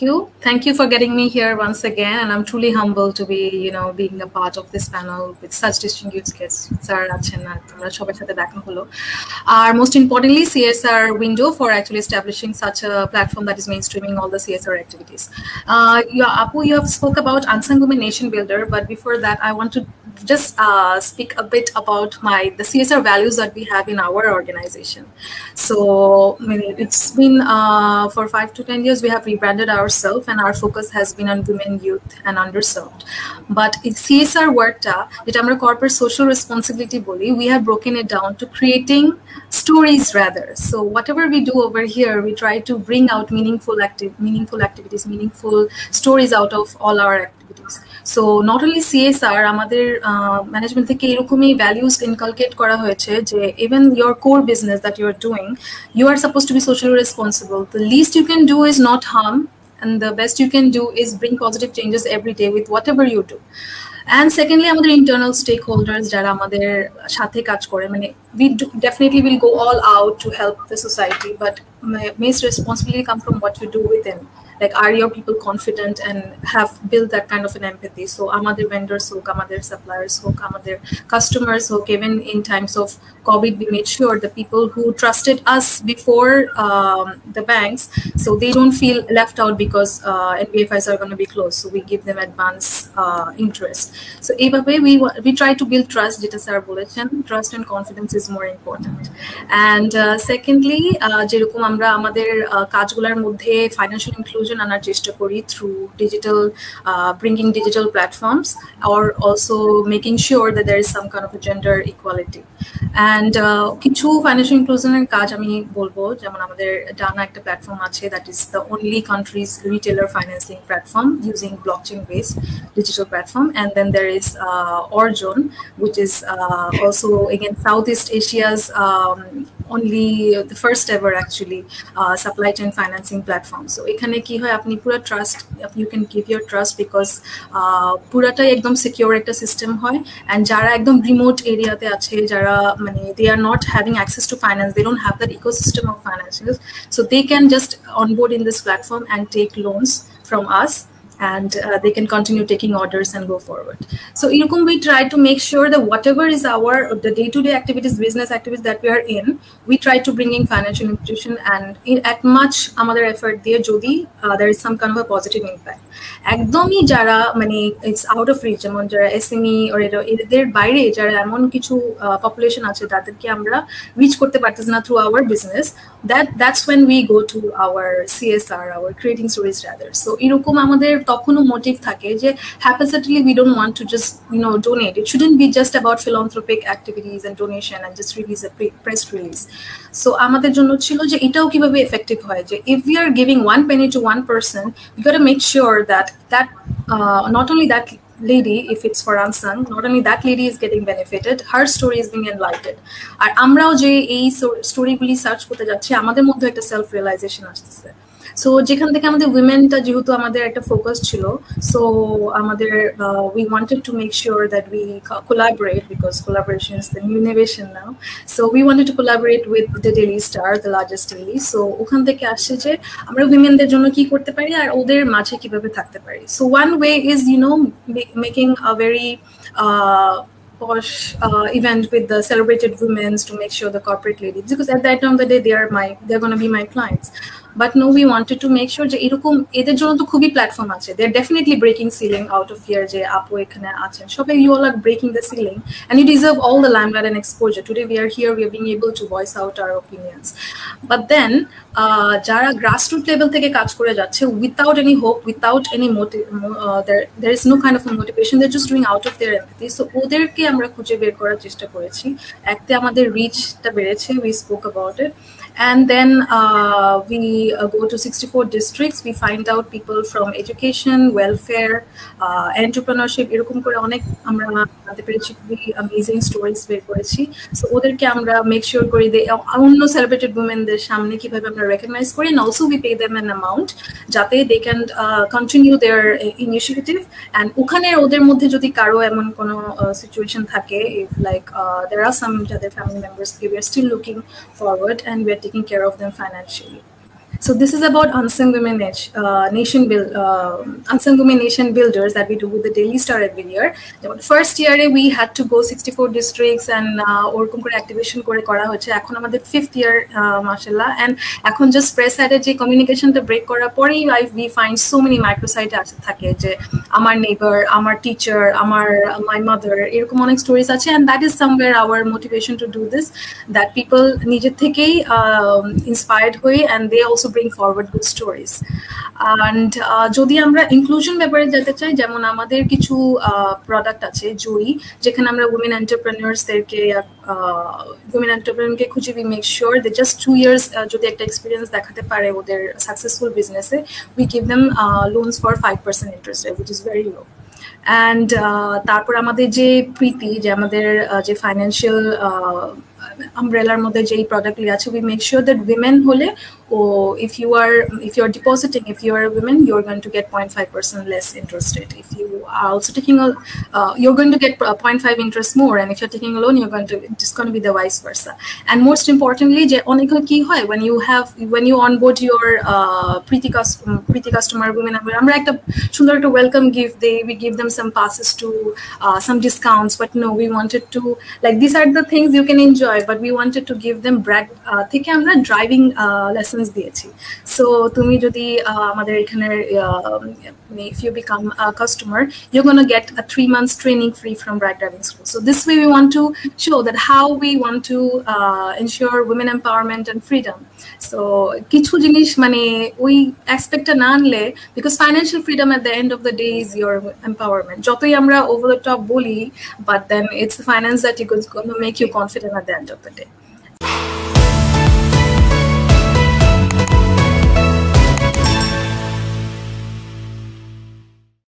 Thank you. Thank you for getting me here once again. And I'm truly humbled to be, you know, being a part of this panel with such distinguished guests. Sir Our most importantly, CSR window for actually establishing such a platform that is mainstreaming all the CSR activities. Uh, yeah, Apu, you have spoke about Unsung Women Nation Builder, but before that, I want to just uh, speak a bit about my the CSR values that we have in our organization. So I mean, it's been uh, for five to ten years we have rebranded ourselves, and our focus has been on women, youth, and underserved. But in CSR ওয়ার্ডটা যেটা আমরা corporate social responsibility বলি, we have broken it down to creating stories rather. So whatever we do over here, we try to bring out meaningful active, meaningful activities, meaningful stories out of all our activities. So not only CSR আমাদের management থেকে এরকমই values inculcate করা হয়েছে যে even your core business that you are doing you are suppose two B socially responsible the list you can do is not harm and the best you can do is bring positive changes every day with whatever you do and secondly আমাদের internal stakeholders যারা আমাদের সাথে কাজ করে মানে we do, definitely will go all out to help the society but may responsibility come from what you do within like are your people confident and have built that kind of an empathy so আমাদের vendors হোক আমাদের suppliers হোক আমাদের customers হোক even in times of covid we made sure the people who trusted us before um, the banks so they don't feel left out because uh, NBFIs are going to be closed so we give them advance uh, interest so এইভাবে we we try to build trust যেটা sir বলেছেন trust and confidence is more important and uh, secondly uh, যেরকম আমরা আমাদের কাজগুলোর মধ্যে financial inclusion inclusion আনার চেষ্টা করি through digital uh, bringing digital platforms or also making sure that there is some kind of a gender equality and uh, কিছু financial ইনক্লুশনের কাজ আমি বলবো যেমন আমাদের ডানা একটা প্ল্যাটফর্ম আছে that is the only country's retailer financing platform using blockchain based digital platform and then there is uh, Orjon which is uh, also again Southeast Asia's um, only the first ever actually uh, supply chain financing platform so এখানে কি হয় আপনি পুরো trust you can give your trust because পুরাটাই একদম secure একটা system হয় and যারা একদম রিমোট এরিয়াতে আছে যারা মানে দে are not having access to finance they don't have that ecosystem of financial so they can just onboard in this platform and take loans from us and uh, they can continue taking orders and go forward. So Irukum, we try to make sure that whatever is our the day-to-day activities, business activities that we are in, we try to bring in financial institution and in, at much other effort there, Jodi, uh, there is some kind of a positive impact. একদমই যারা মানে it's out of reach যেমন যারা SME ওর এদের বাইরে যারা এমন কিছু পপুলেশন আছে তাদেরকে আমরা রিচ করতে পারতেছি না through hour business that that's when we go to our CSR hour creating stories rather so এরকম আমাদের তখনও মোটিভ থাকে যে হ্যাপাসেটলি we don't want to just you know donate it shouldn't be just about philanthropic activities and donation and just release press release so আমাদের জন্য ছিল যে এটাও কীভাবে এফেক্টিভ হয়? যে if you are giving one penny to one person you got make sure that that not only that lady, if it's for unsung not only that lady is getting benefited, her story is being enlightened. আর আমরাও যে এই স্টোরিগুলি search করতে যাচ্ছি, আমাদের মধ্যে একটা self realisation আসতেছে। সো যেখান থেকে আমাদের উইমেনটা যেহেতু আমাদের একটা ফোকাস ছিল সো আমাদের we wanted to make sure that we collaborate because collaboration is the new innovation now so we wanted to collaborate with the Daily Star the largest daily so ওখান থেকে আসছে যে আমরা উইমেনদের জন্য কি করতে পারি আর ওদের মাঝে কিভাবে থাকতে পারি so one way is you know making a very posh uh, event with the celebrated women to make sure the corporate ladies because at that time of the day they are my they're going to be my clients but no we wanted to make sure যে এরকম এদের জন্য তো খুবই platform আছে they are definitely breaking ceiling out of year যে আপু এখানে আছেন সবাই you all are breaking the ceiling and you deserve all the ল্যান্ডলাইট and exposure today we are here we are being able to voice out our opinions but then যারা grassroot level থেকে কাজ করে যাচ্ছে without any hope without any there is no kind of motivation they're just doing out of their empathy so ওদেরকে আমরা খুঁজে বের করার চেষ্টা করেছি একতে আমাদের রিচটা বেড়েছে we spoke about it And then uh, we uh, go to 64 districts. We find out people from education, welfare, uh, entrepreneurship এরকম করে অনেক আমরা জানতে পেরেছি খুবই অ্যামেজিং স্টোরিজ বের করেছি সো ওদেরকে আমরা মেক শিওর করি যে অন্য সেলিব্রেটেড উমেনদের সামনে কিভাবে আমরা রেকগনাইজ করি and also we pay them an amount যাতে they can continue there initiative and ওখানে ওদের মধ্যে যদি কারো এমন কোনো সিচুয়েশন থাকে ইফ লাইক দের আর সাম যাদের family members we are still looking forward and we are taking care of them financially. So this is about unsung women uh, nation build uh, unsung women nation builders that we do with the Daily Star every year. First year we had to go 64 districts and ওরকম করে activation করে করা হচ্ছে এখন আমাদের fifth year মার্শাল্লাহ and এখন just press সাইডে যে কমিউনিকেশনটা ব্রেক করার পরেই I we find so many মাইক্রোসাইটে আছে থাকে যে আমার নেবার আমার টিচার আমার মাই মাদার এরকম অনেক স্টোরিজ আছে and that is somewhere hour motivation to do this that people নিজের থেকেই ইন্সপায়ার্ড হয়ে and they also bring forward good stories and যদি আমরা ইনক্লুশন ব্যাপারে যেতে চাই, যেমন আমাদের কিছু প্রোডাক্ট আছে জয়ী যেখানে আমরা উমেন এন্টারপ্রেনার্সদেরকে উমেন এন্টারপ্রেনারকে খুঁজে we make sure they just two years যদি একটা এক্সপিরিয়েন্স দেখাতে পারে ওদের সাকসেসফুল বিজনেসে we give them loans for five percent interest which is very low and তারপর আমাদের যে প্রীতি, যে আমাদের যে financial umbrella mother, Jay, product we make sure that women hole or if you are if you are depositing if you are a woman you are going to get 0.5% less interest rate. If you are also taking a uh, you're going to get uh, 0.5 interest more and if you're taking a loan you're going to it's going to be the vice versa. And most importantly je onek ki hoy when you have when you onboard your uh, Priti customer Priti customer women i'm like a sundar to welcome give they we give them some passes to uh, some discounts but no we wanted to like these are the things you can enjoy enjoy but we wanted to give them brag থেকে আমরা driving lessons দিয়েছি so তুমি যদি আমাদের এখানে if you become a customer you're going to get a three months training free from brag driving school so this way we want to show that how we want to uh, ensure women empowerment and freedom so কিছু জিনিস মানে ওই অ্যাসপেক্টটা না আনলে because financial freedom at the end of the day is your empowerment যতই আমরা over the top বলি but then it's finance that you gonna make you confident at the end of the day.